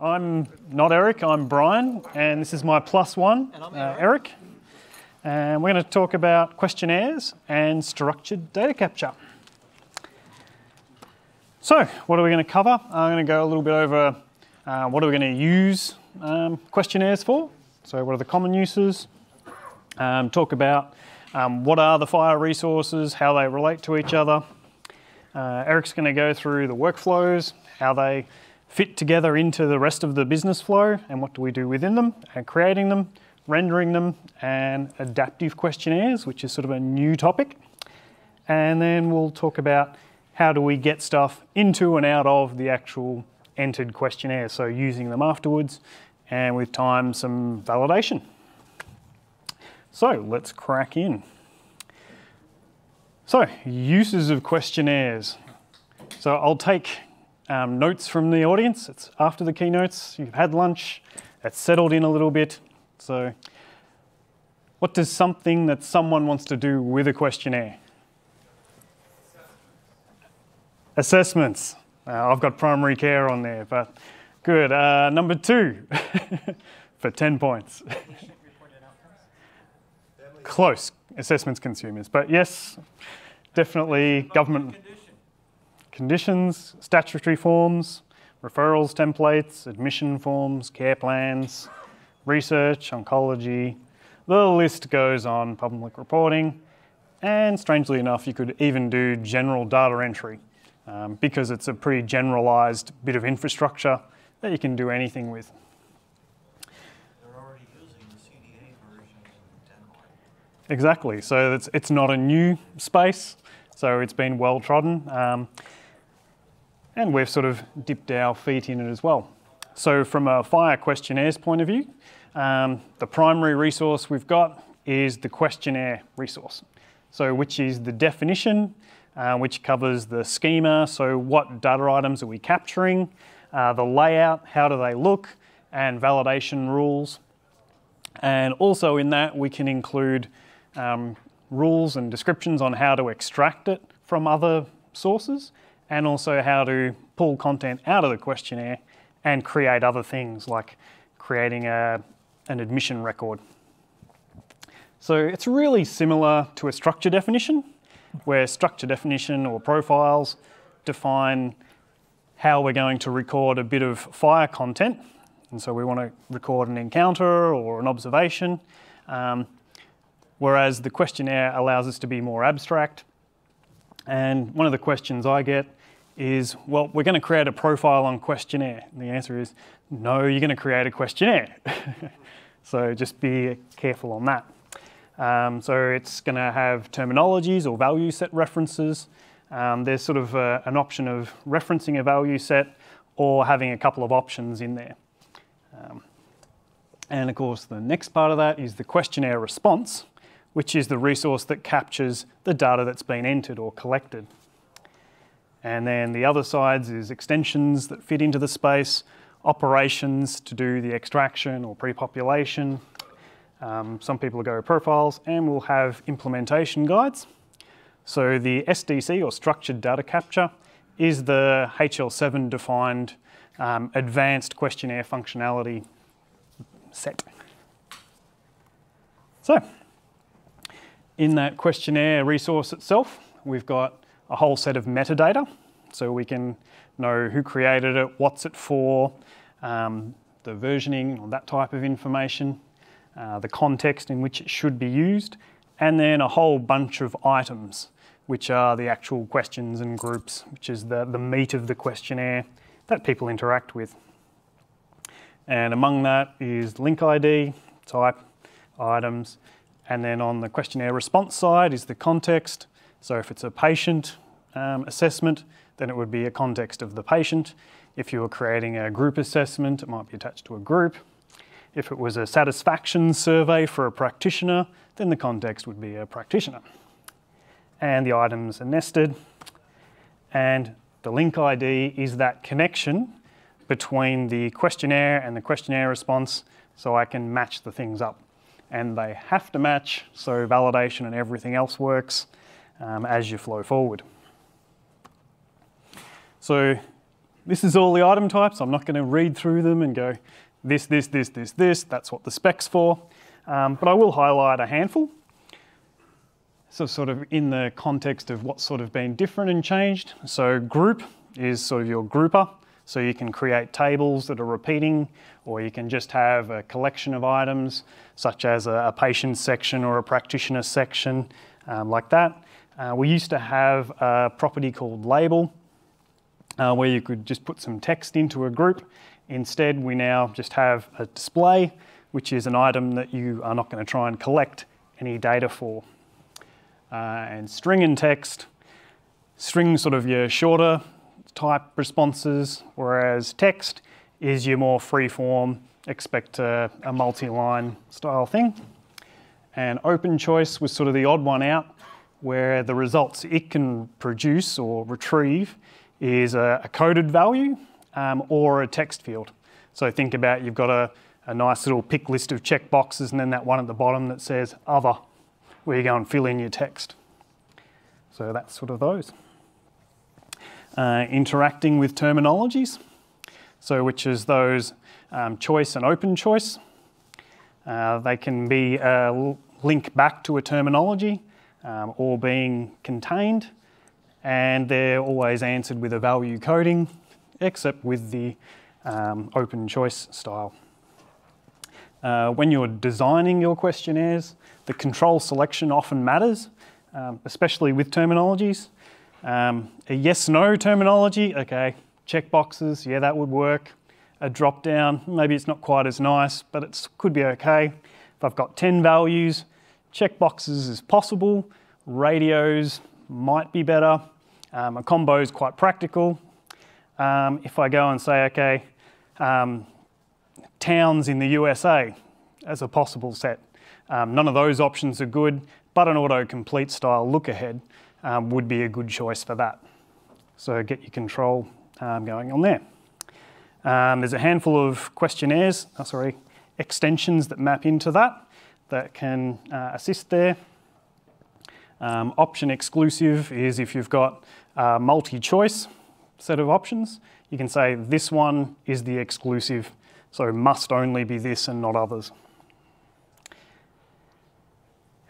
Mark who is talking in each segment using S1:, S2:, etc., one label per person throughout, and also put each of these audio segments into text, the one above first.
S1: I'm not Eric, I'm Brian, and this is my plus one,
S2: And
S1: uh,
S2: Eric.
S1: Eric. And we're going to talk about questionnaires and structured data capture. So, what are we going to cover? I'm going to go a little bit over uh, what are we going to use um, questionnaires for. So, what are the common uses? Um, talk about um, what are the FHIR resources, how they relate to each other. Uh, Eric's going to go through the workflows, how they fit together into the rest of the business flow, and what do we do within them, and creating them, rendering them, and adaptive questionnaires, which is sort of a new topic. And then we'll talk about how do we get stuff into and out of the actual entered questionnaire, so using them afterwards, and with time, some validation. So let's crack in. So, uses of questionnaires. So, I'll take um, notes from the audience. It's after the keynotes, you've had lunch, it's settled in a little bit. So, what does something that someone wants to do with a questionnaire? Assessments. Uh, I've got primary care on there, but good. Uh, number two for 10 points. Close. Assessments consumers. But yes, definitely government statutory forms, referrals templates, admission forms, care plans, research, oncology. The list goes on, public reporting. And strangely enough, you could even do general data entry um, because it's a pretty generalized bit of infrastructure that you can do anything with.
S2: They're already using the CDA version in Denmark.
S1: Exactly. So it's, it's not a new space, so it's been well trodden. Um, and we've sort of dipped our feet in it as well. So, from a FHIR questionnaires point of view, um, the primary resource we've got is the questionnaire resource. So, which is the definition, uh, which covers the schema, so what data items are we capturing, uh, the layout, how do they look, and validation rules. And also in that, we can include um, rules and descriptions on how to extract it from other sources and also how to pull content out of the questionnaire and create other things like creating a, an admission record. So it's really similar to a structure definition, where structure definition or profiles define how we're going to record a bit of FHIR content. And so we want to record an encounter or an observation. Um, whereas the questionnaire allows us to be more abstract. And one of the questions I get is, well, we're going to create a profile on questionnaire. And the answer is, no, you're going to create a questionnaire. so just be careful on that. Um, so it's going to have terminologies or value set references. Um, there's sort of a, an option of referencing a value set or having a couple of options in there. Um, and of course, the next part of that is the questionnaire response, which is the resource that captures the data that's been entered or collected. And then the other sides is extensions that fit into the space, operations to do the extraction or pre-population. Um, some people go profiles, and we'll have implementation guides. So the SDC or structured data capture is the HL7 defined um, advanced questionnaire functionality set. So, in that questionnaire resource itself, we've got a whole set of metadata. So we can know who created it, what's it for, um, the versioning, or that type of information, uh, the context in which it should be used, and then a whole bunch of items, which are the actual questions and groups, which is the, the meat of the questionnaire that people interact with. And among that is link ID, type, items, and then on the questionnaire response side is the context. So if it's a patient um, assessment, then it would be a context of the patient. If you were creating a group assessment, it might be attached to a group. If it was a satisfaction survey for a practitioner, then the context would be a practitioner. And the items are nested. And the link ID is that connection between the questionnaire and the questionnaire response so I can match the things up. And they have to match so validation and everything else works um, as you flow forward. So this is all the item types. I'm not going to read through them and go this, this, this, this, this. That's what the spec's for. Um, but I will highlight a handful. So sort of in the context of what's sort of been different and changed. So group is sort of your grouper. So you can create tables that are repeating, or you can just have a collection of items, such as a, a patient section or a practitioner section, um, like that. Uh, we used to have a property called label, uh, where you could just put some text into a group. Instead, we now just have a display, which is an item that you are not going to try and collect any data for. Uh, and string and text, string sort of your shorter type responses, whereas text is your more free form, expect a, a multi-line style thing. And open choice was sort of the odd one out, where the results it can produce or retrieve is a, a coded value um, or a text field. So think about you've got a, a nice little pick list of checkboxes and then that one at the bottom that says other, where you go and fill in your text. So that's sort of those. Uh, interacting with terminologies, so which is those um, choice and open choice. Uh, they can be a link back to a terminology um, or being contained, and they're always answered with a value coding, except with the um, open choice style. Uh, when you're designing your questionnaires, the control selection often matters, um, especially with terminologies. Um, a yes no terminology, okay, check boxes, yeah, that would work. A drop down, maybe it's not quite as nice, but it could be okay. If I've got 10 values, check boxes is possible, radios might be better. Um, a combo is quite practical. Um, if I go and say, okay, um, towns in the USA as a possible set, um, none of those options are good, but an autocomplete style look ahead um, would be a good choice for that. So get your control um, going on there. There's a handful of questionnaires, oh, sorry, extensions that map into that that can uh, assist there. Um, option exclusive is if you've got a multi-choice set of options, you can say this one is the exclusive, so must only be this and not others.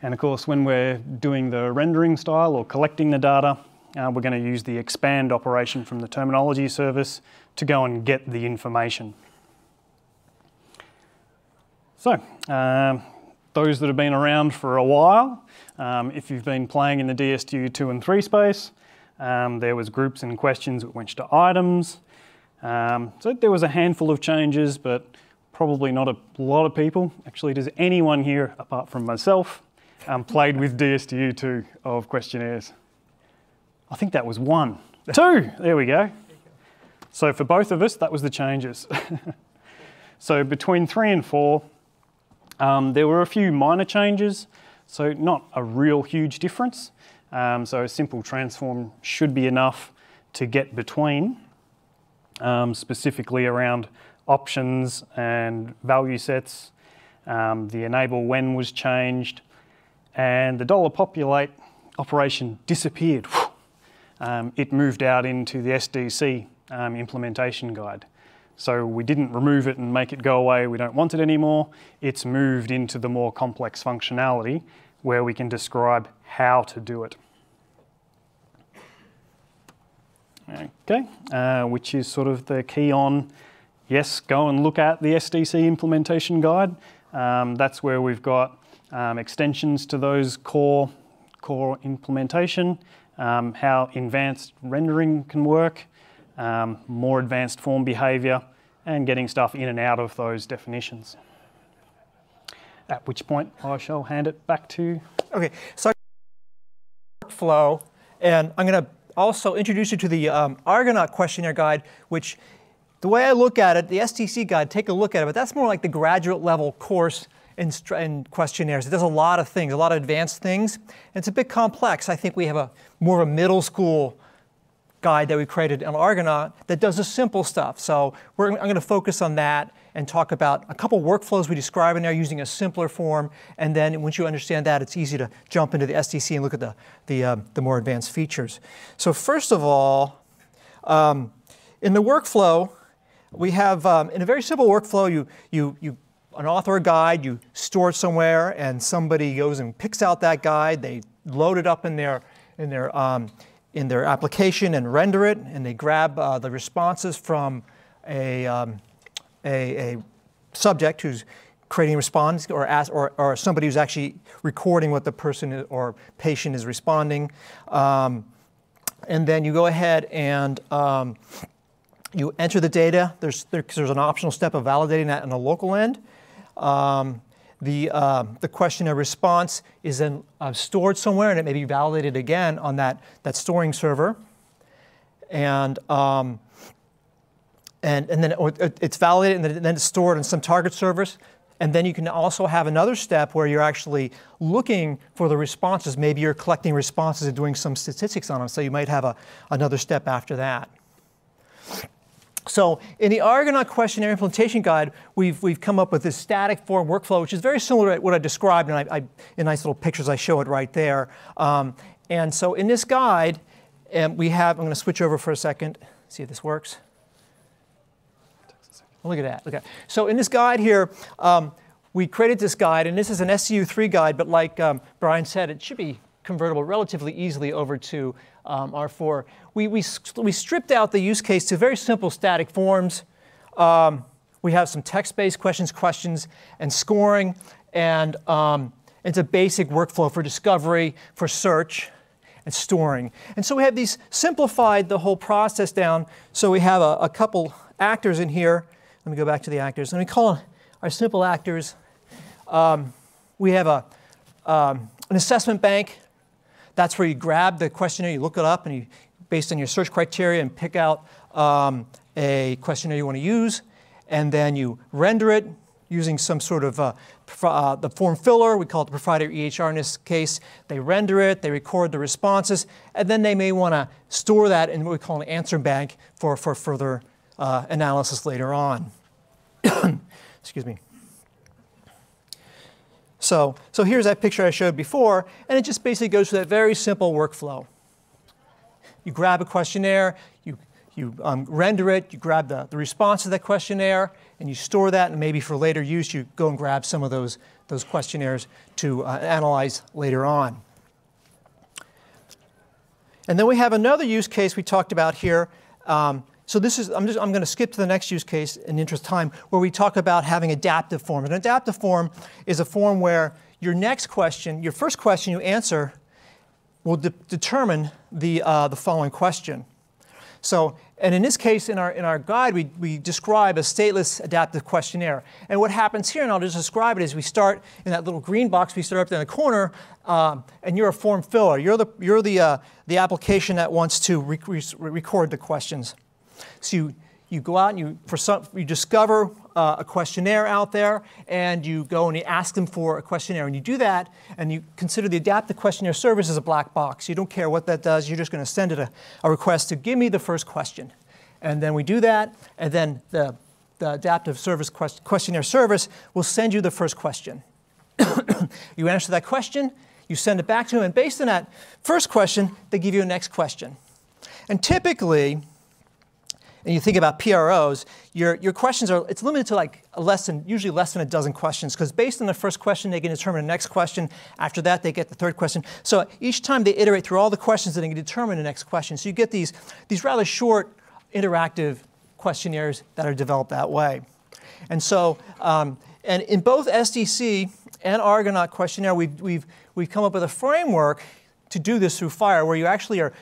S1: And of course, when we're doing the rendering style or collecting the data, uh, we're going to use the expand operation from the terminology service to go and get the information. So, um, those that have been around for a while, um, if you've been playing in the DSTU 2 and 3 space, um, there was groups and questions that went to items. Um, so there was a handful of changes, but probably not a lot of people. Actually, does anyone here, apart from myself, um, played with DSTU2 of questionnaires. I think that was one. Two, there we go. So for both of us, that was the changes. so between three and four, um, there were a few minor changes, so not a real huge difference. Um, so a simple transform should be enough to get between, um, specifically around options and value sets. Um, the enable when was changed, and the dollar populate operation disappeared. Um, it moved out into the SDC um, implementation guide. So we didn't remove it and make it go away, we don't want it anymore. It's moved into the more complex functionality where we can describe how to do it. Okay, uh, which is sort of the key on, yes, go and look at the SDC implementation guide. Um, that's where we've got um, extensions to those core, core implementation, um, how advanced rendering can work, um, more advanced form behavior, and getting stuff in and out of those definitions. At which point I shall hand it back to.
S3: Okay, so workflow, and I'm going to also introduce you to the um, Argonaut questionnaire guide, which the way I look at it, the SDC guide, take a look at it, but that's more like the graduate level course in, in, questionnaires. It does a lot of things, a lot of advanced things. And it's a bit complex. I think we have a more of a middle school guide that we created on Argonaut that does the simple stuff. So I'm going to focus on that and talk about a couple workflows we describe in there using a simpler form. And then once you understand that, it's easy to jump into the SDC and look at the, the, um, the more advanced features. So first of all, um, in the workflow, we have, um, in a very simple workflow, you, you, you, an author guide, you store it somewhere, and somebody goes and picks out that guide. They load it up in their, in their, um, in their application and render it, and they grab uh, the responses from a, um, a, a, subject who's creating a response or, ask, or, or, somebody who's actually recording what the person is, or patient is responding. Um, and then you go ahead and um, you enter the data. There's, there, there's an optional step of validating that on the local end. Um, the, uh, the questionnaire response is then uh, stored somewhere and it may be validated again on that, that storing server. And, um, and, and then it, it's validated and then it's stored in some target servers. And then you can also have another step where you're actually looking for the responses. Maybe you're collecting responses and doing some statistics on them. So you might have a, another step after that. So in the Argonaut questionnaire implementation guide, we've, we've come up with this static form workflow, which is very similar to what I described, and I, I in nice little pictures, I show it right there. Um, and so in this guide, um, we have, I'm going to switch over for a second, see if this works. Look at that. That. So in this guide here, um, we created this guide, and this is an STU3 guide, but like um, Brian said, it should be convertible relatively easily over to um, R4. We, we, we stripped out the use case to very simple static forms. Um, we have some text-based questions, questions, and scoring, and um, it's a basic workflow for discovery, for search, and storing. And so we have these simplified the whole process down. So we have a, a couple actors in here. Let me go back to the actors. Let me call our simple actors. Um, we have a, um, an assessment bank that's where you grab the questionnaire, you look it up, and you, based on your search criteria, and pick out um, a questionnaire you want to use, and then you render it using some sort of uh, uh, the form filler. We call it the proprietary EHR in this case. They render it, they record the responses, and then they may want to store that in what we call an answer bank for, for further uh, analysis later on. Excuse me. So, so here's that picture I showed before, and it just basically goes through that very simple workflow. You grab a questionnaire, you, you um, render it, you grab the, the response to that questionnaire, and you store that, and maybe for later use, you go and grab some of those, those questionnaires to uh, analyze later on. And then we have another use case we talked about here. Um, so this is, I'm, just, I'm going to skip to the next use case in interest of time, where we talk about having adaptive forms. An adaptive form is a form where your next question, your first question you answer, will de determine the, uh, the following question. So, and in this case, in our, in our guide, we, we describe a stateless adaptive questionnaire. And what happens here, and I'll just describe it, is we start in that little green box, we start up there in the corner, um, and you're a form filler. You're the, you're the, uh, the application that wants to re record the questions. So you, you go out and you, for some, you discover uh, a questionnaire out there and you go and you ask them for a questionnaire. And you do that and you consider the adaptive questionnaire service as a black box. You don't care what that does. You're just going to send it a, a request to give me the first question. And then we do that and then the, the adaptive service quest questionnaire service will send you the first question. you answer that question, you send it back to them, and based on that first question, they give you a next question. And typically, and you think about PROs, your, your questions are, it's limited to like less than, usually less than a dozen questions, because based on the first question, they can determine the next question. After that, they get the third question. So each time they iterate through all the questions, they can determine the next question. So you get these, these rather short, interactive questionnaires that are developed that way. And so, um, and in both SDC and Argonaut questionnaire, we've, we've, we've come up with a framework to do this through FHIR, where you actually are,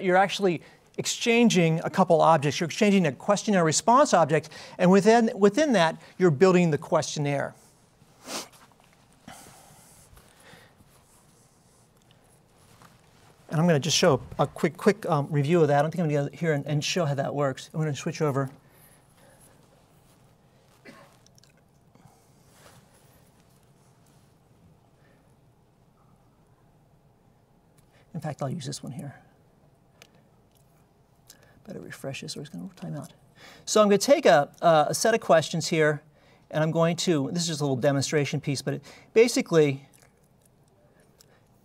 S3: you're actually exchanging a couple objects. You're exchanging a questionnaire response object, and within, within that, you're building the questionnaire. And I'm going to just show a quick, quick um, review of that. I don't think I'm going to get here and, and show how that works. I'm going to switch over. In fact, I'll use this one here. Better refresh this or it's going to time out. So I'm going to take a, a set of questions here, and I'm going to, this is just a little demonstration piece, but it, basically,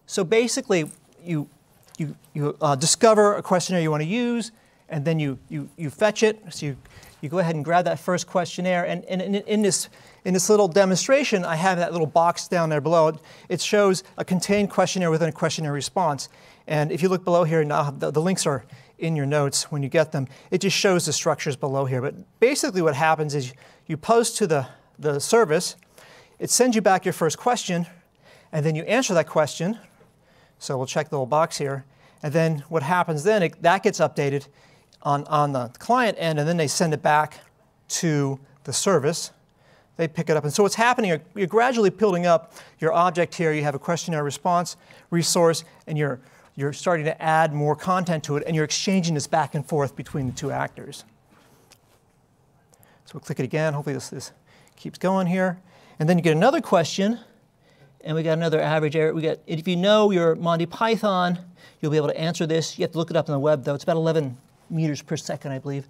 S3: so basically you, you, you uh, discover a questionnaire you want to use, and then you, you, you fetch it. So you, you go ahead and grab that first questionnaire. And, and in, in, this, in this little demonstration, I have that little box down there below. It shows a contained questionnaire within a questionnaire response. And if you look below here, now the, the links are in your notes when you get them. It just shows the structures below here. But basically what happens is you post to the, the service, it sends you back your first question, and then you answer that question. So we'll check the little box here. And then what happens then, it, that gets updated on, on the client end, and then they send it back to the service. They pick it up. And so what's happening, you're, you're gradually building up your object here. You have a questionnaire response resource, and you're, you're starting to add more content to it, and you're exchanging this back and forth between the two actors. So we'll click it again. Hopefully this, this keeps going here. And then you get another question, and we got another average error. We got, if you know your Monty Python, you'll be able to answer this. You have to look it up on the web, though. It's about 11 meters per second, I believe,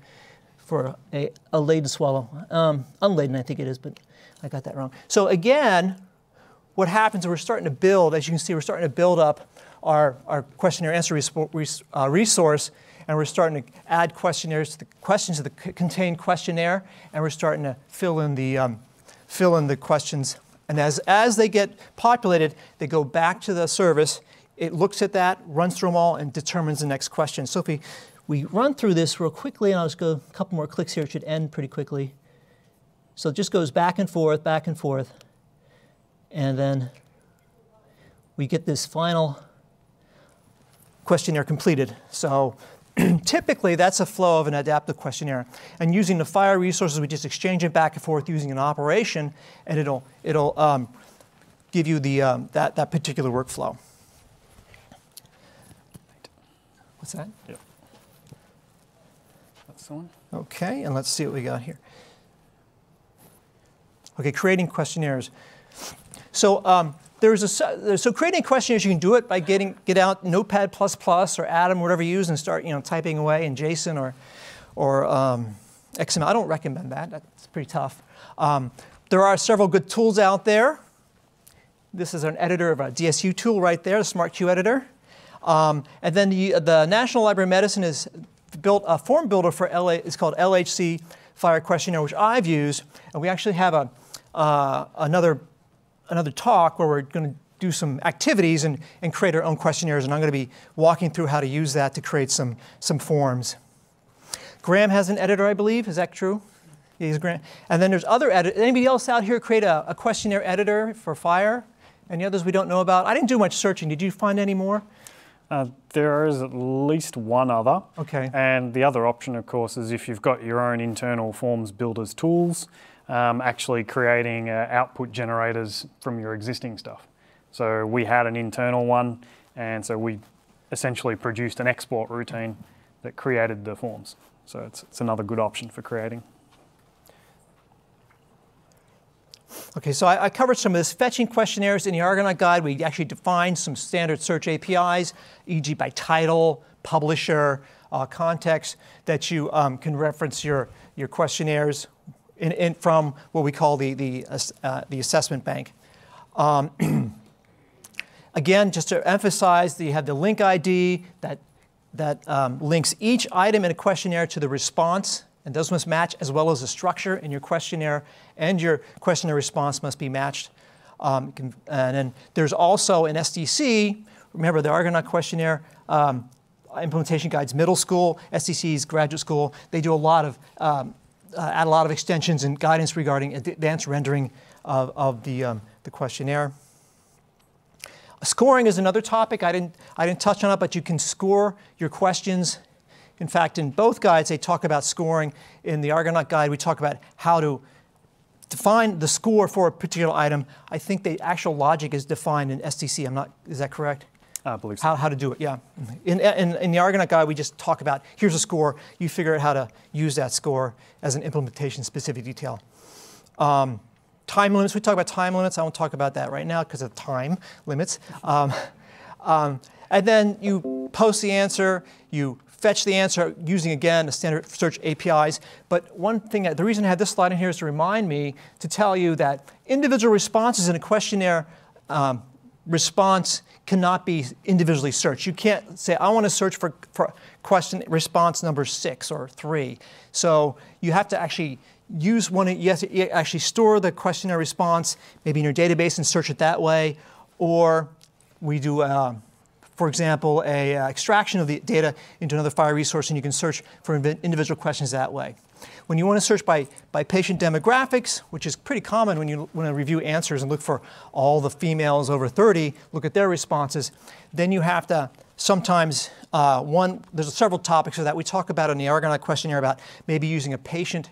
S3: for a, a laden swallow. Um, unladen, I think it is, but I got that wrong. So again, what happens is we're starting to build, as you can see, we're starting to build up our, our questionnaire answer res uh, resource, and we're starting to add questionnaires to the questions to the contained questionnaire, and we're starting to fill in the, um, fill in the questions. And as, as they get populated, they go back to the service. It looks at that, runs through them all, and determines the next question. So if we we run through this real quickly, and I'll just go a couple more clicks here. It should end pretty quickly. So it just goes back and forth, back and forth. And then we get this final questionnaire completed. So typically that's a flow of an adaptive questionnaire. And using the FHIR resources, we just exchange it back and forth using an operation, and it'll, it'll um, give you the, um, that, that particular workflow. What's that?
S1: Yep one.
S3: Okay, and let's see what we got here. Okay, creating questionnaires. So um, there's a so creating questionnaires you can do it by getting get out Notepad or Atom whatever you use and start you know typing away in JSON or or um, XML. I don't recommend that. That's pretty tough. Um, there are several good tools out there. This is an editor of a DSU tool right there, the SmartQ editor. Um, and then the, the National Library of Medicine has built a form builder for LA, it's called LHC FHIR Questionnaire, which I've used. And we actually have a, uh, another, another talk where we're going to do some activities and, and create our own questionnaires. And I'm going to be walking through how to use that to create some, some forms. Graham has an editor, I believe. Is that true? Yeah, he's Graham. And then there's other editors. Anybody else out here create a, a questionnaire editor for FHIR? Any others we don't know about? I didn't do much searching. Did you find any more?
S1: Uh, there is at least one other.
S3: Okay.
S1: And the other option, of course, is if you've got your own internal forms builders tools, um, actually creating uh, output generators from your existing stuff. So we had an internal one, and so we essentially produced an export routine that created the forms. So it's, it's another good option for creating.
S3: Okay, so I, I, covered some of this. Fetching questionnaires in the Argonaut Guide, we actually defined some standard search APIs, e.g. by title, publisher, uh, context, that you um, can reference your, your questionnaires in, in, from what we call the, the, uh, the assessment bank. Um, again, just to emphasize that you have the link ID that, that um, links each item in a questionnaire to the response and those must match as well as the structure in your questionnaire and your questionnaire response must be matched. Um, and then there's also an SDC, remember the Argonaut questionnaire, um, implementation guides middle school, SDC's graduate school. They do a lot of, um, add a lot of extensions and guidance regarding advanced rendering of, of the, um, the questionnaire. Scoring is another topic. I didn't, I didn't touch on it, but you can score your questions in fact, in both guides, they talk about scoring. In the Argonaut guide, we talk about how to define the score for a particular item. I think the actual logic is defined in SDC. I'm not, is that correct? How, how to do it, yeah. In, in, in the Argonaut guide, we just talk about here's a score. You figure out how to use that score as an implementation specific detail. Um, time limits, we talk about time limits. I won't talk about that right now because of time limits. Um, um, and then you post the answer, you fetch the answer using, again, the standard search APIs. But one thing, that, the reason I have this slide in here is to remind me to tell you that individual responses in a questionnaire um, response cannot be individually searched. You can't say, I want to search for, for question response number six or three. So you have to actually use one, you have to actually store the questionnaire response maybe in your database and search it that way. Or we do, uh, for example, a uh, extraction of the data into another FHIR resource and you can search for individual questions that way. When you want to search by, by patient demographics, which is pretty common when you want to review answers and look for all the females over 30, look at their responses, then you have to sometimes, uh, one, there's several topics that. We talk about in the Argonaut questionnaire about maybe using a patient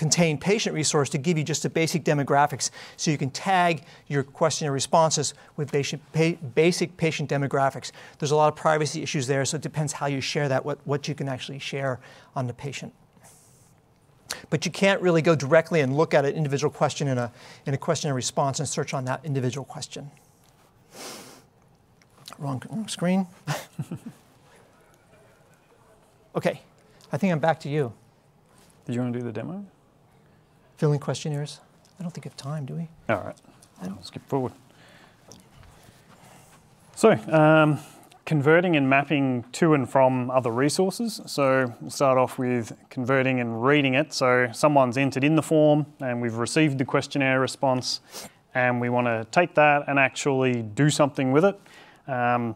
S3: contained patient resource to give you just the basic demographics so you can tag your questionnaire responses with basic, basic patient demographics. There's a lot of privacy issues there, so it depends how you share that, what, what you can actually share on the patient. But you can't really go directly and look at an individual question in a, in a question and response and search on that individual question. Wrong, wrong screen. okay, I think I'm back to you.
S1: Did you want to do the demo?
S3: Filling questionnaires? I don't think we have time, do we?
S1: All right, I'll skip forward. So, um, converting and mapping to and from other resources. So we'll start off with converting and reading it. So someone's entered in the form and we've received the questionnaire response and we want to take that and actually do something with it. Um,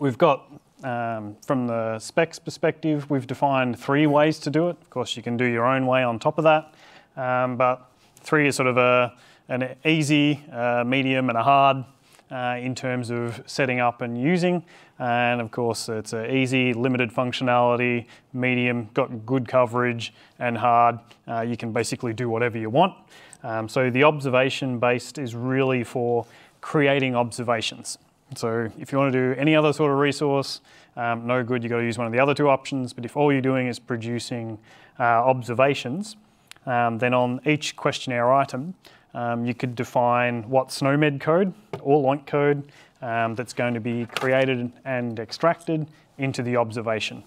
S1: we've got, um, from the specs perspective, we've defined three ways to do it. Of course, you can do your own way on top of that, um, but three is sort of a, an easy, uh, medium and a hard uh, in terms of setting up and using. And of course, it's easy, limited functionality, medium, got good coverage, and hard. Uh, you can basically do whatever you want. Um, so the observation based is really for creating observations. So if you want to do any other sort of resource, um, no good, you've got to use one of the other two options. But if all you're doing is producing uh, observations, um, then on each questionnaire item, um, you could define what SNOMED code or LOINC code um, that's going to be created and extracted into the observation.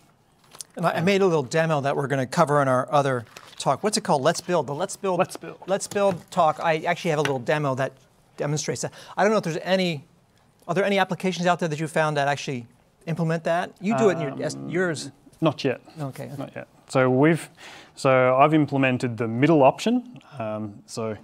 S3: And I made a little demo that we're going to cover in our other talk. What's it called? Let's build. The Let's build.
S1: Let's build.
S3: Let's build talk. I actually have a little demo that demonstrates that. I don't know if there's any. Are there any applications out there that you found that actually implement that? You do it in your, um, yours.
S1: Not yet.
S3: Okay, okay.
S1: Not yet. So we've. So I've implemented the middle option. Um, so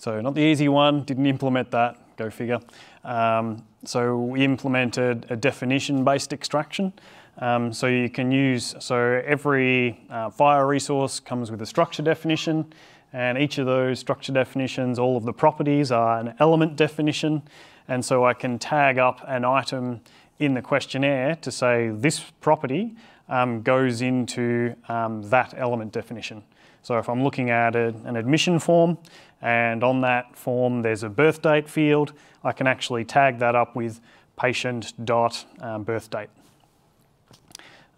S1: so not the easy one, didn't implement that, go figure. Um, so we implemented a definition-based extraction. Um, so you can use, so every uh, FHIR resource comes with a structure definition, and each of those structure definitions, all of the properties are an element definition, and so I can tag up an item in the questionnaire to say this property um, goes into um, that element definition. So if I'm looking at a, an admission form and on that form there's a birth date field, I can actually tag that up with patient dot um.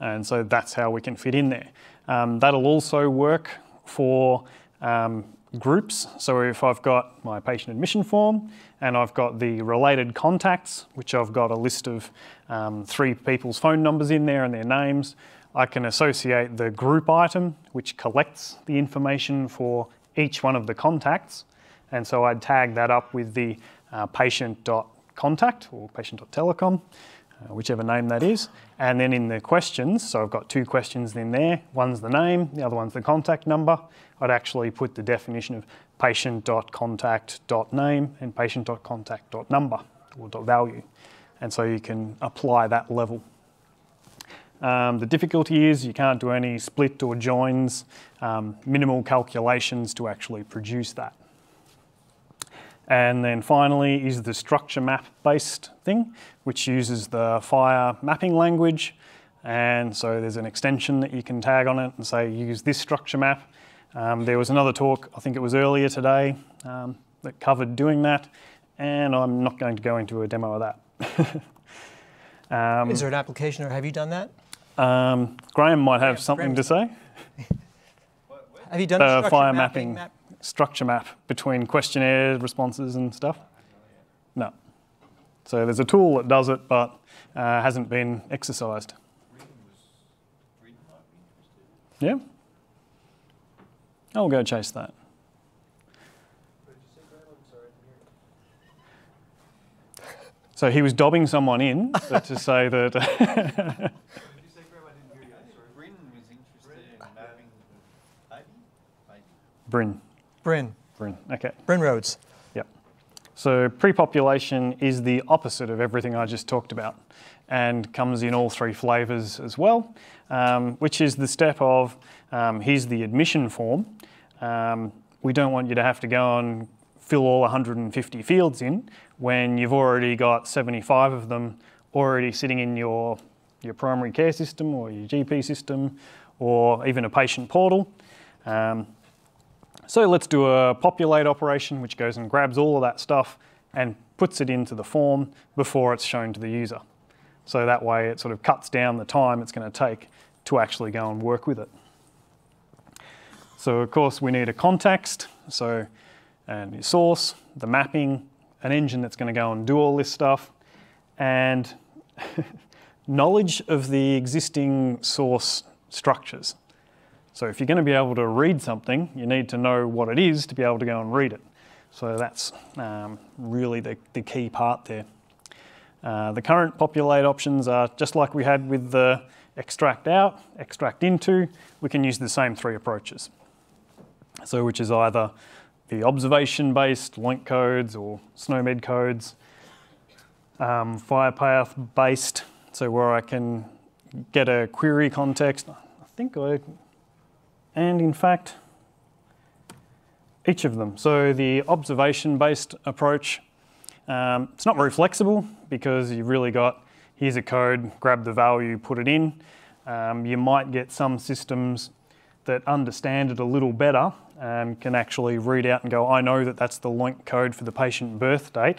S1: And so that's how we can fit in there. Um, that'll also work for um, groups. So if I've got my patient admission form and I've got the related contacts, which I've got a list of um, three people's phone numbers in there and their names, I can associate the group item, which collects the information for each one of the contacts. And so I'd tag that up with the uh, patient.contact or patient.telecom, uh, whichever name that is. And then in the questions, so I've got two questions in there. One's the name, the other one's the contact number. I'd actually put the definition of patient.contact.name and patient.contact.number or dot .value. And so you can apply that level. Um, the difficulty is you can't do any split or joins, um, minimal calculations to actually produce that. And then finally is the structure map based thing, which uses the FHIR mapping language. And so there's an extension that you can tag on it and say use this structure map. Um, there was another talk, I think it was earlier today, um, that covered doing that. And I'm not going to go into a demo of that.
S3: Um, is there an application or have you done that?
S1: Um, Graham might have something to say.
S3: have you done uh,
S1: FHIR mapping, map? structure map between questionnaire responses and stuff? No. So there's a tool that does it, but uh, hasn't been exercised. Yeah. I'll go chase that. So he was dobbing someone in to say that.
S2: Did you say, Graham? I didn't hear you. Sorry. Bryn was interested in mapping the maybe? Maybe.
S1: Bryn.
S3: Bryn,
S1: Bryn. Okay.
S3: Bryn Rhodes.
S1: Yep. So pre-population is the opposite of everything I just talked about and comes in all three flavours as well, um, which is the step of um, here's the admission form. Um, we don't want you to have to go and fill all 150 fields in when you've already got 75 of them already sitting in your, your primary care system or your GP system or even a patient portal. Um, so let's do a populate operation, which goes and grabs all of that stuff and puts it into the form before it's shown to the user. So that way it sort of cuts down the time it's going to take to actually go and work with it. So of course we need a context, so and your source, the mapping, an engine that's going to go and do all this stuff, and knowledge of the existing source structures. So if you're going to be able to read something, you need to know what it is to be able to go and read it. So that's um, really the, the key part there. Uh, the current populate options are just like we had with the extract out, extract into, we can use the same three approaches. So which is either the observation-based LOINC codes or SNOMED codes, um, FHIRPath-based, so where I can get a query context. I think I, and in fact, each of them. So the observation-based approach, um, it's not very flexible because you've really got, here's a code, grab the value, put it in. Um, you might get some systems that understand it a little better and can actually read out and go, I know that that's the LOINC code for the patient birth date.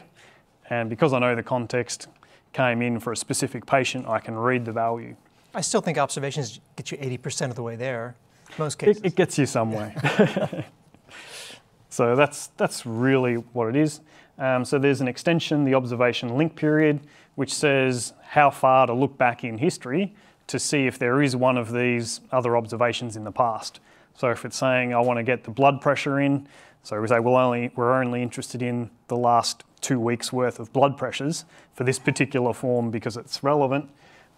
S1: And because I know the context came in for a specific patient, I can read the value.
S3: I still think observations get you 80% of the way there, most cases.
S1: It, it gets you some way. so that's, that's really what it is. Um, so there's an extension, the observation link period, which says how far to look back in history to see if there is one of these other observations in the past. So if it's saying I want to get the blood pressure in, so we say we'll only, we're only interested in the last two weeks worth of blood pressures for this particular form because it's relevant.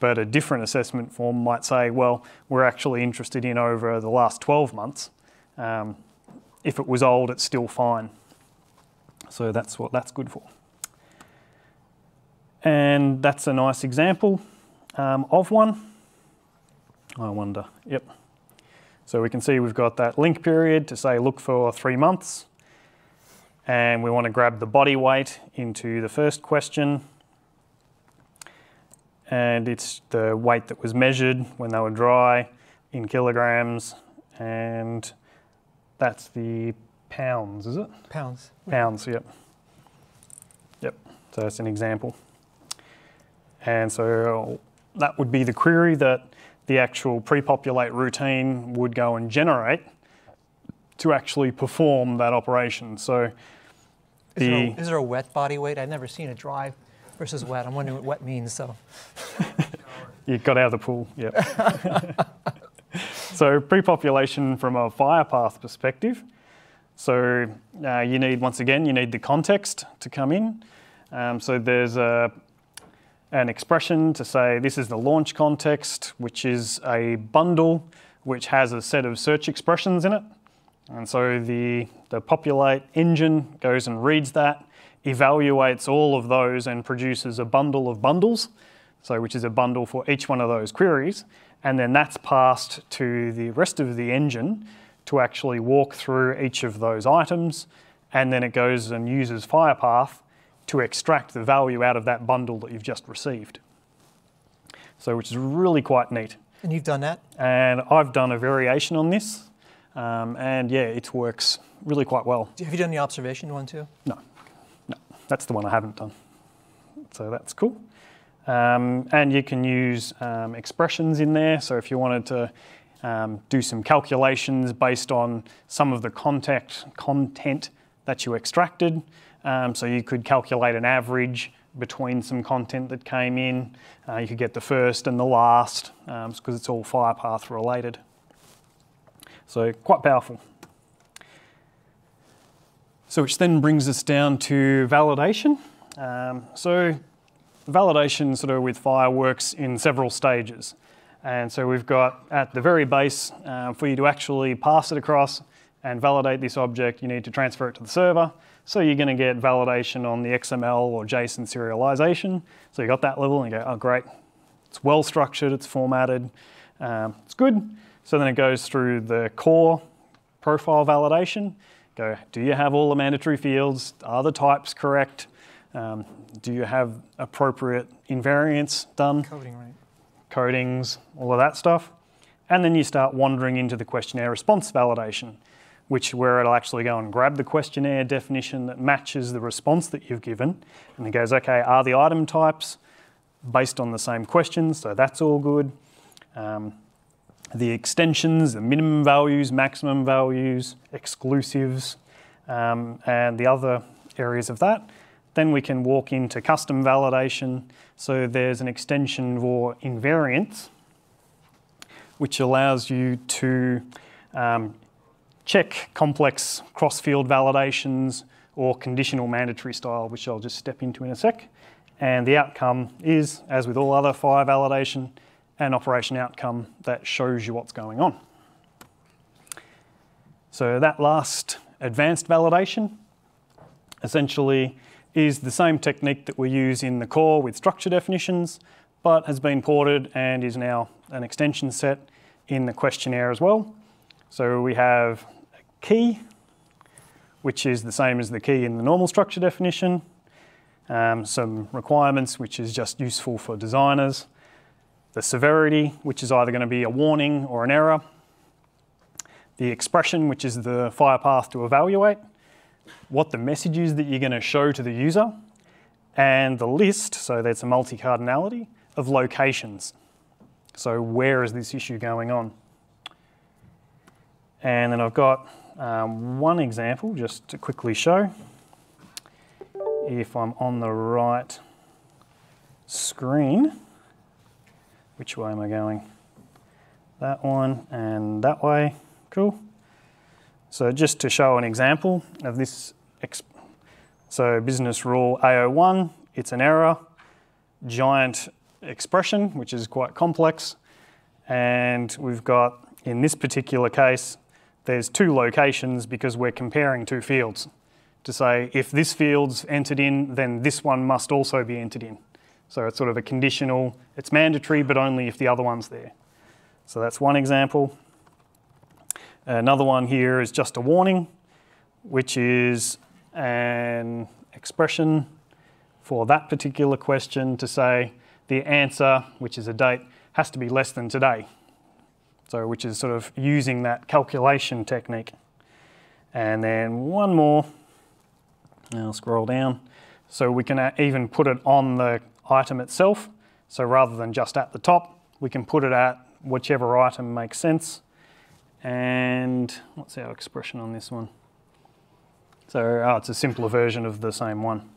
S1: But a different assessment form might say, well, we're actually interested in over the last 12 months. Um, if it was old, it's still fine. So that's what that's good for. And that's a nice example um, of one. I wonder, yep. So we can see we've got that link period to say look for three months. And we want to grab the body weight into the first question. And it's the weight that was measured when they were dry in kilograms. And that's the pounds, is it?
S3: Pounds.
S1: Pounds, yep. Yep, so that's an example. And so that would be the query that the actual pre-populate routine would go and generate to actually perform that operation. So
S3: Is,
S1: the
S3: there a, is there a wet body weight? I've never seen a dry versus wet. I'm wondering what wet means. So
S1: you got out of the pool, yep. so pre-population from a FHIRPath perspective. So uh, you need, once again, you need the context to come in. Um, so there's a an expression to say this is the launch context, which is a bundle which has a set of search expressions in it. And so the, the populate engine goes and reads that, evaluates all of those and produces a bundle of bundles, so which is a bundle for each one of those queries. And then that's passed to the rest of the engine to actually walk through each of those items. And then it goes and uses FHIRPath to extract the value out of that bundle that you've just received. So, which is really quite neat.
S3: and you've done that.
S1: And I've done a variation on this, um, and yeah, it works really quite well.
S3: Have you done the observation one too?
S1: No, no, that's the one I haven't done. So that's cool. Um, and you can use um, expressions in there. So if you wanted to um, do some calculations based on some of the contact content that you extracted, um, so you could calculate an average between some content that came in. Uh, you could get the first and the last because um, it's all FHIRPath related. So quite powerful. So which then brings us down to validation. Um, so validation sort of with FHIR works in several stages. And so we've got at the very base, uh, for you to actually pass it across and validate this object, you need to transfer it to the server. So you're going to get validation on the XML or JSON serialization. So you got that level and you go, oh great, it's well structured, it's formatted, um, it's good. So then it goes through the core profile validation. Go, do you have all the mandatory fields? Are the types correct? Um, do you have appropriate invariants done?
S3: Coding, right?
S1: Codings, all of that stuff. And then you start wandering into the questionnaire response validation, which where it'll actually go and grab the questionnaire definition that matches the response that you've given. And it goes, okay, are the item types based on the same questions? So that's all good. Um, the extensions, the minimum values, maximum values, exclusives, um, and the other areas of that. Then we can walk into custom validation. So there's an extension for invariants, which allows you to um, check complex cross-field validations or conditional mandatory style, which I'll just step into in a sec. And the outcome is, as with all other FHIR validation, an operation outcome that shows you what's going on. So that last advanced validation essentially is the same technique that we use in the core with structure definitions, but has been ported and is now an extension set in the questionnaire as well. So we have a key, which is the same as the key in the normal structure definition, um, some requirements, which is just useful for designers, the severity, which is either going to be a warning or an error, the expression, which is the FHIRPath to evaluate, what the message is that you're going to show to the user, and the list, so that's a multi-cardinality, of locations. So where is this issue going on? And then I've got um, one example just to quickly show. If I'm on the right screen, which way am I going? That one and that way, cool. So just to show an example of this, so business rule A01, it's an error, giant expression, which is quite complex. And we've got, in this particular case, there's two locations because we're comparing two fields to say if this field's entered in, then this one must also be entered in. So it's sort of a conditional, it's mandatory, but only if the other one's there. So that's one example. Another one here is just a warning, which is an expression for that particular question to say the answer, which is a date, has to be less than today. So which is sort of using that calculation technique. And then one more, I'll scroll down. So we can even put it on the item itself. So rather than just at the top, we can put it at whichever item makes sense. And what's our expression on this one? So oh, it's a simpler version of the same one.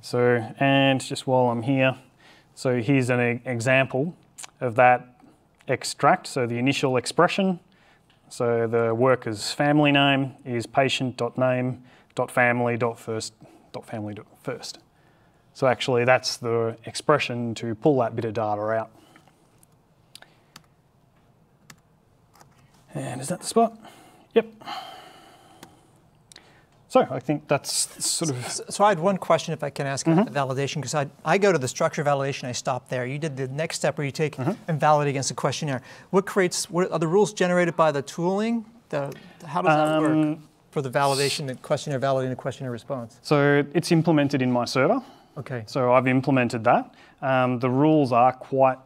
S1: So, and just while I'm here, so here's an example of that extract. So the initial expression, so the worker's family name is patient.name.family.first.family.first. So actually that's the expression to pull that bit of data out. And is that the spot? Yep. So I think that's sort of.
S3: So, so I had one question, if I can ask mm -hmm. validation, because I, I go to the structure validation, I stop there. You did the next step where you take mm -hmm. and validate against the questionnaire. What creates? What are the rules generated by the tooling? The how does that um, work for the validation, the questionnaire validating the questionnaire response?
S1: So it's implemented in my server.
S3: Okay.
S1: So I've implemented that. Um, the rules are quite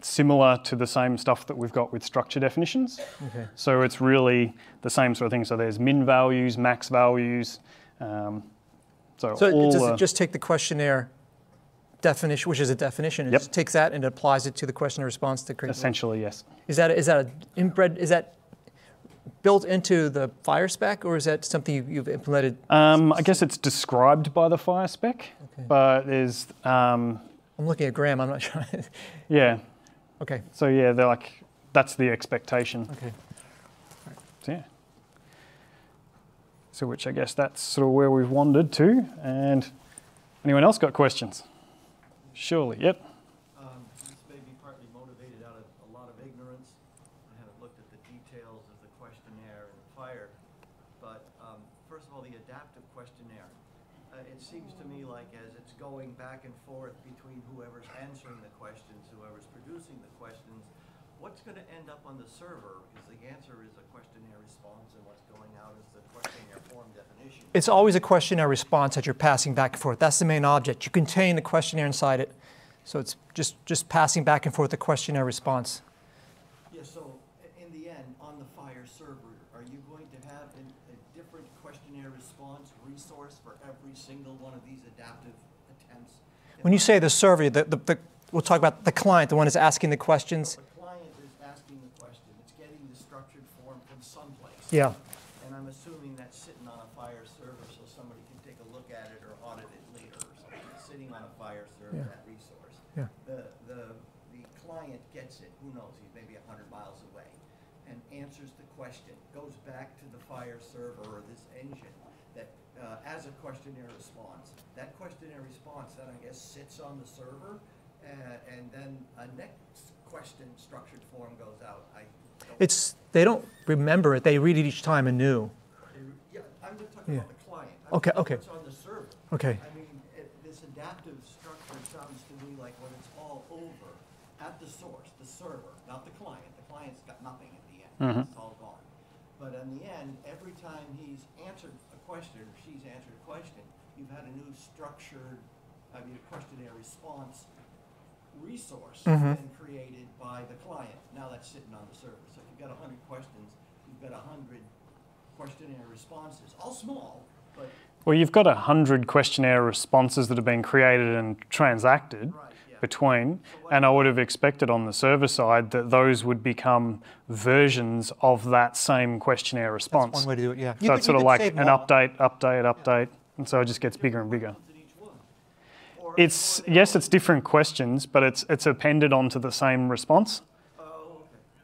S1: similar to the same stuff that we've got with structure definitions. Okay. So it's really the same sort of thing. So there's min values, max values. Um, so,
S3: so does it just take the questionnaire definition, which is a definition, it yep. just takes that and applies it to the question and response to create.
S1: Essentially, yes.
S3: Is that is that a inbred? Is that built into the FHIR spec, or is that something you, have implemented?
S1: Um, I guess it's described by the FHIR spec, okay. but there's. Um,
S3: I'm looking at Graham. I'm not sure.
S1: yeah.
S3: Okay.
S1: So yeah, they're like that's the expectation.
S3: Okay.
S1: Right. So yeah. So which I guess that's sort of where we've wandered to, and Anyone else got questions? Surely, yep.
S4: Um, This may be partly motivated out of a lot of ignorance. I haven't looked at the details of the questionnaire and FHIR. But um, first of all, adaptive questionnaire. Uh, It seems to me like as it's going back and forth between whoever's answering the questions, whoever's producing the questions, what's going to end up on the server? Because the answer is a questionnaire response and what's going out is the questionnaire form definition.
S3: It's always a questionnaire response that you're passing back and forth. That's the main object. You contain the questionnaire inside it. So it's just, just passing back and forth the questionnaire response.
S4: Yeah, so i- in the end, on the FHIR server, are you going to have an- a different questionnaire response resource for every single one of these adaptive attempts?
S3: When you say the survey, the, the, the, we'll talk about the client, the one that's asking the questions.
S4: The client is asking the question, it's getting the structured form from someplace.
S3: Yeah.
S4: And I'm assuming that's sitting on a FHIR server so somebody can take a look at it or audit it later or something. It's sitting on a FHIR server,
S3: Yeah.
S4: that resource.
S3: Yeah.
S4: The, the, the client gets it, who knows, he's maybe a hundred miles away, and answers the question, goes back to the FHIR server or this engine that, uh, as a questionnaire response. That questionnaire response then I guess sits on the server, uh, and then a next question structured form goes out. I don't
S3: It's, they don't remember it, they read it each time anew.
S4: yeah, I'm just talking about the client. I'm
S3: Okay, okay.
S4: What's on the server.
S3: Okay.
S4: I mean, it, this adaptive structure sounds to me like when it's all over, at the source, the server, not the client. The client's got nothing at the end. It's all gone. But in the end, every time he's answered a question, or she's answered a question, you've had a new structured, I mean, a questionnaire response resource mm-hmm. been created by the client. Now that's sitting on the server. So if you've got a hundred questions, you've got a hundred questionnaire responses, all small, but
S1: Well, you've got a hundred questionnaire responses that have been created and transacted
S4: Right,
S1: between, and I would have expected on the server side that those would become versions of that same questionnaire response.
S3: That's one way to do it, yeah. You
S1: So
S3: could-
S1: it's
S3: you
S1: sort of like an
S3: them all.
S1: update, update, update, and so it just gets bigger and bigger.
S4: questions in each one. Or-
S1: It's yes, it's different questions, but it's it's appended onto the same response.
S4: Oh.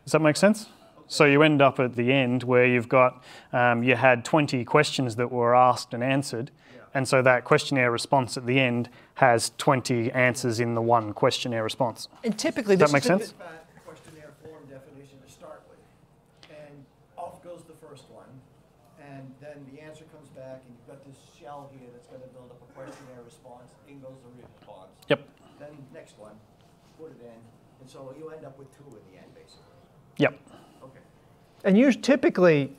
S1: Does that make sense? So you end up at the end where you've got um, you had 20 questions that were asked and answered, and so that questionnaire response at the end has 20 answers in the one questionnaire response.
S3: And typically,
S1: Does that makes
S3: is a-
S1: sense?
S4: Fat questionnaire form definition to start with. And off goes the first one. And then the answer comes back and you've got this shell here that's gonna build up a questionnaire response. In goes the response.
S1: Yep.
S4: Then next one, put it in. And so you end up with two in the end, basically.
S1: Yep.
S4: Okay.
S3: And you typically,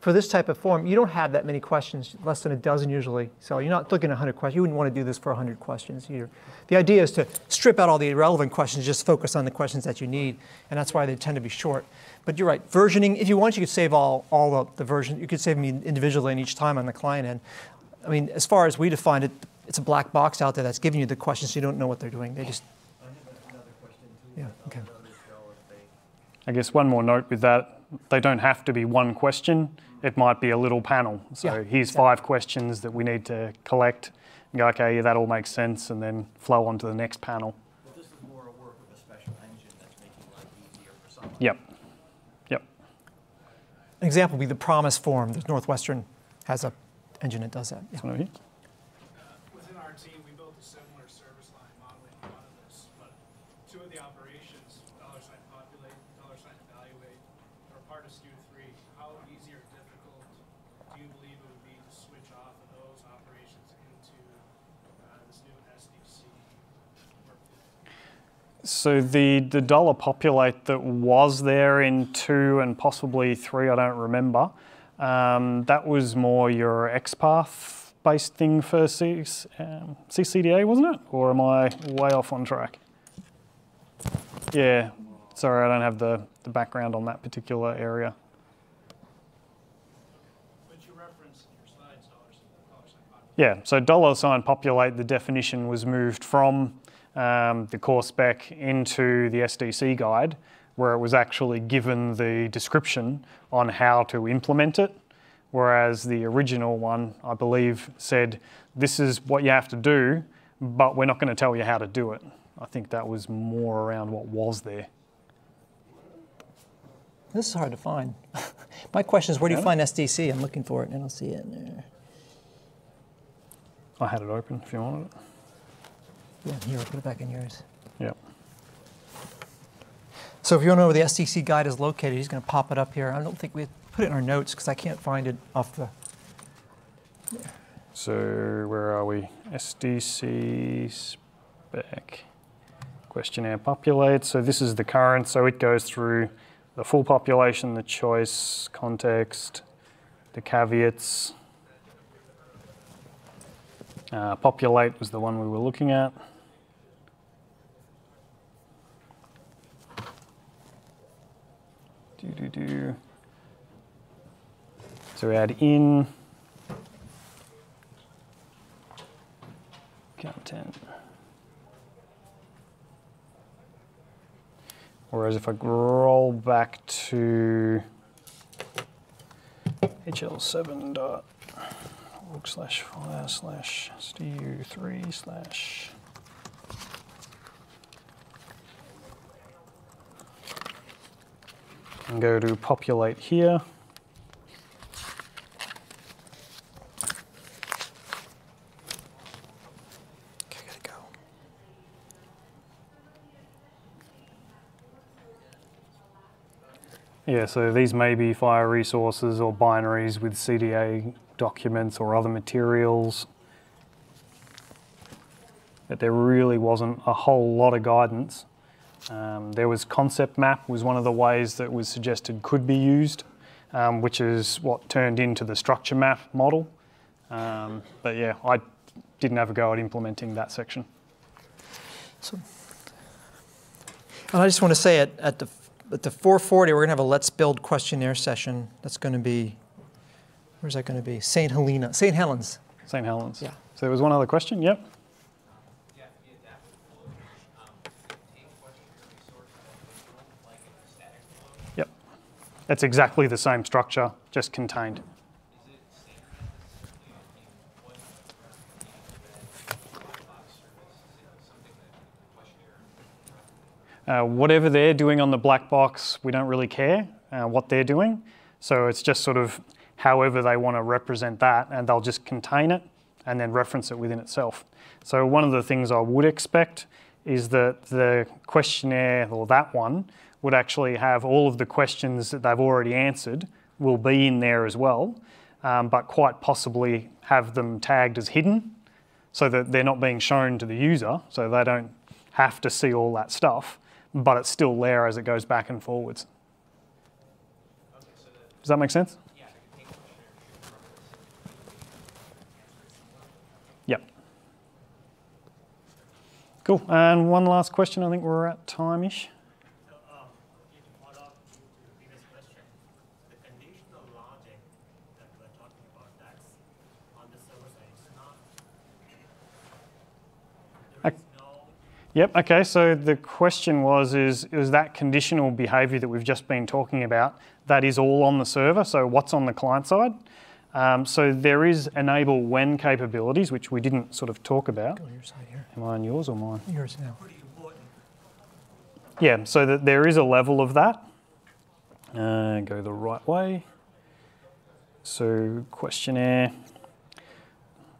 S3: for this type of form, you don't have that many questions, less than a dozen usually. So you're not looking at 100 questions. You wouldn't want to do this for 100 questions. The idea is to strip out all the irrelevant questions, just focus on the questions that you need, and that's why they tend to be short. But you're right, versioning, if you want, you could save all, all the, the version, you could save them individually and each time on the client end. I mean, as far as we define it, it's a black box out there that's giving you the questions, so you don't know what they're doing. They just,
S4: I have another question too.
S3: Yeah,
S4: I'll
S3: okay.
S4: let others go if they-
S1: I guess one more note with that: they don't have to be one question. It might be a little panel. So
S3: Yeah,
S1: here's
S3: exactly.
S1: five questions that we need to collect. And go, okay, yeah, that all makes sense, and then flow on to the next panel.
S4: But this is more a work of a special engine that's making life easier for someone.
S1: Yep. Yep.
S3: an example would be the PROMIS form. The Northwestern has a engine that does that. Yeah.
S1: This one over here.
S5: Within our team, we built a similar service line modeling a lot of this, but two of the operations, dollar sign populate, dollar sign evaluate, are part of SKU three. How easy or difficult do you believe it would be to switch off of those operations into uh, this new SDC workflow?
S1: So the, the dollar populate that was there in two and possibly three, I don't remember, um, that was more your XPath based thing for C, um, CCDA, wasn't it? Or am I way off on track? Yeah, sorry, I don't have the, the background on that particular area.
S5: But you referenced in your slides dollar sign, dollar sign populate.
S1: Yeah, so dollar sign populate, the definition was moved from um, the core spec into the SDC guide, where it was actually given the description on how to implement it. Whereas the original one, I believe, said, this is what you have to do, but we're not going to tell you how to do it. I think that was more around what was there.
S3: This is hard to find. My question is, where do you find SDC? I'm looking for it, and I don't see it in there.
S1: I had it open if you wanted it.
S3: Yeah, here, put it back in yours.
S1: Yep.
S3: So if you want to know where the SDC guide is located, he's going to pop it up here. I don't think we put it in our notes because I can't find it off the.
S1: So where are we? SDC spec questionnaire populate. So this is the current. So it goes through the full population, the choice, context, the caveats. Uh, populate was the one we were looking at. Do do do. So we add in. content. Whereas if I roll back to hl7 dot org slash fhir slash stu3 slash and go to populate here.
S3: Okay, go.
S1: Yeah, so these may be FHIR resources or binaries with CDA documents or other materials. But there really wasn't a whole lot of guidance. Um, there was concept map was one of the ways that was suggested could be used, um, which is what turned into the structure map model. Um, but yeah, I didn't have a go at implementing that section.
S3: So, and I just want to say at, at the at the 440, we're going to have a Let's Build questionnaire session. That's going to be, where's that going to be? St. Helena, St. Helens.
S1: St. Helens.
S3: Yeah.
S1: So there was one other question. Yep.
S6: Yeah, the adaptive flow, um, contain questionnaire resource like in a static flow.
S1: Yep. It's exactly the same structure, just contained. Uh, whatever they're doing on the black box, we don't really care uh, what they're doing. So it's just sort of however they want to represent that, and they'll just contain it and then reference it within itself. So one of the things I would expect is that the questionnaire or that one would actually have all of the questions that they've already answered will be in there as well, um, but quite possibly have them tagged as hidden so that they're not being shown to the user, so they don't have to see all that stuff, but it's still there as it goes back and forwards. Does that make sense? Cool. And one last question. I think we're at time-ish.
S7: So, um, in follow-up to the previous question, the conditional logic that we're talking about, that's on the server side, it's not. There
S1: Ac-
S7: is no,
S1: Yep. Okay. So the question was: Is is that conditional behaviour that we've just been talking about? That is all on the server. So what's on the client side? Um, so there is enable when capabilities, which we didn't sort of talk about.
S3: Go to your side here.
S1: Am I on yours or mine?
S3: Yours now.
S1: Yeah, so that there is a level of that. Uh, go the right way. So questionnaire.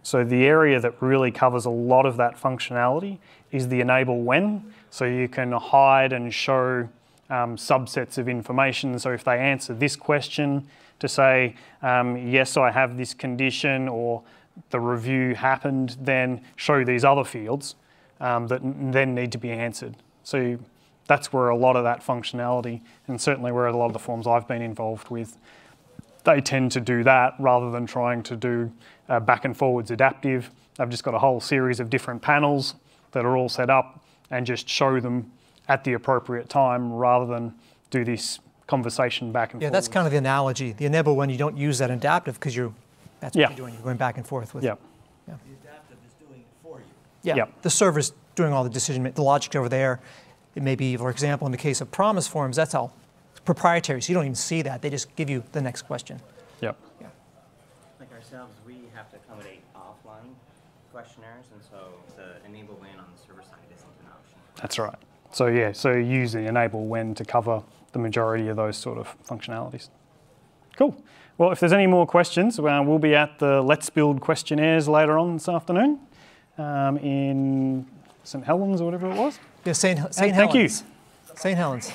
S1: So the area that really covers a lot of that functionality is the enable when. So you can hide and show um, subsets of information. So if they answer this question to say, um, yes, I have this condition or the review happened, then show these other fields um, that then need to be answered. So that's where a lot of that functionality, and certainly where a lot of the forms I've been involved with, they tend to do that rather than trying to do uh, back and forwards adaptive. They've just got a whole series of different panels that are all set up and just show them at the appropriate time rather than do this conversation back and
S3: Yeah,
S1: forth.
S3: Yeah, that's kind of the analogy. The enable when you don't use that adaptive because you're, that's what
S1: Yeah.
S3: you're doing. You're going back and forth with.
S1: Yeah,
S4: The adaptive is doing it for you.
S3: Yeah.
S1: Yep.
S3: The server's doing all the decision, the logic over there. It may be, for example, in the case of PROMIS forms, that's all proprietary, so you don't even see that. They just give you the next question.
S1: yep.
S8: Like ourselves, we have to accommodate offline questionnaires, and so the enable when on the server side isn't an option.
S1: That's right. So yeah, so use the enable when to cover the majority of those sort of functionalities. Cool. Well, if there's any more questions, uh, we'll be at the Let's Build questionnaires later on this afternoon um, in St Helens or whatever it was.
S3: Yeah, St. St.
S1: thank you.
S3: St. Helens.